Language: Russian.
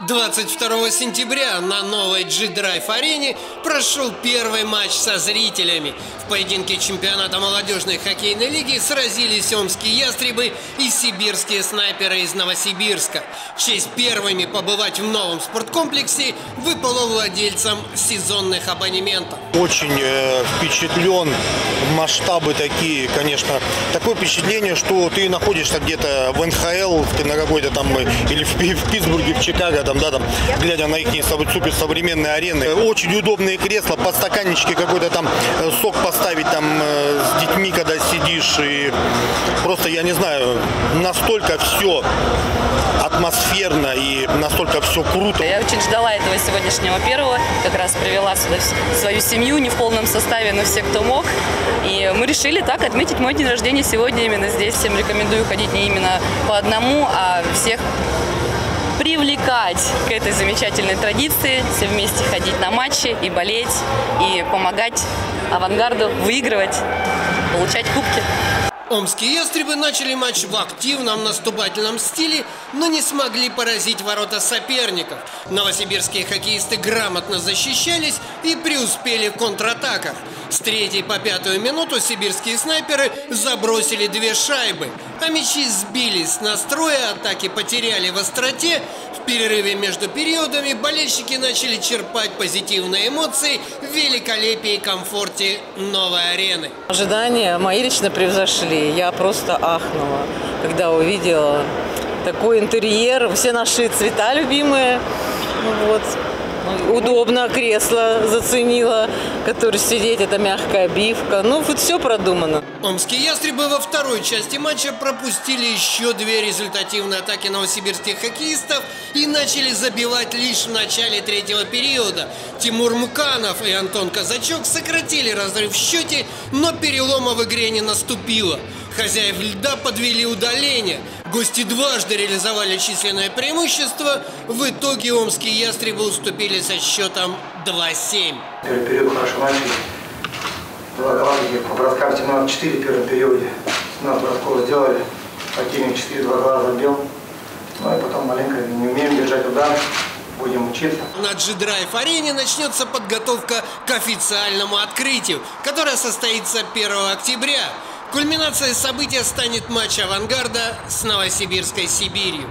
22 сентября на новой G-Drive арене прошел первый матч со зрителями. В поединке чемпионата молодежной хоккейной лиги сразились омские ястребы и сибирские снайперы из Новосибирска. Честь первыми побывать в новом спорткомплексе выпало владельцам сезонных абонементов. Очень э, впечатлен, масштабы такие, конечно. Такое впечатление, что ты находишься где-то в НХЛ, ты на какой-то там, э, или в, в Питтсбурге, в Чикаго, там, да, там, глядя на их супер современные арены. Очень удобные кресла, подстаканнички какой-то там, э, сок поставить там э, с детьми, когда сидишь. И просто, я не знаю, настолько все атмосферно и настолько все круто. Я очень ждала этого сегодняшнего первого, как раз привела сюда свою семью, не в полном составе, но все, кто мог. И мы решили так отметить мой день рождения сегодня именно здесь. Всем рекомендую ходить не именно по одному, а всех привлекать к этой замечательной традиции, все вместе ходить на матчи и болеть, и помогать авангарду выигрывать, получать кубки. Омские ястребы начали матч в активном наступательном стиле, но не смогли поразить ворота соперников. Новосибирские хоккеисты грамотно защищались и преуспели в контратаках. С третьей по пятую минуту сибирские снайперы забросили две шайбы, а мячи сбились настроя, атаки потеряли в остроте. В перерыве между периодами болельщики начали черпать позитивные эмоции в великолепии и комфорте новой арены. Ожидания мои лично превзошли. Я просто ахнула, когда увидела такой интерьер, все наши цвета любимые. Вот. Удобно, кресло заценила, который сидеть, это мягкая обивка. Ну, вот все продумано. Омские ястребы во второй части матча пропустили еще две результативные атаки новосибирских хоккеистов и начали забивать лишь в начале третьего периода. Тимур Муканов и Антон Казачок сократили разрыв в счете, но перелома в игре не наступило. Хозяев льда подвели удаление. Гости дважды реализовали численное преимущество. В итоге омские ястребы уступили со счетом 2-7. Первый период хороший матч. Два команды по браткам 17-4 в первом периоде. 17 братков сделали. Противник 4-2 гола забил. Ну и потом маленько не умеем держать удар. Будем учиться. На G-Drive арене начнется подготовка к официальному открытию, которое состоится 1 октября. Кульминацией события станет матч «Авангарда» с Новосибирской Сибирью.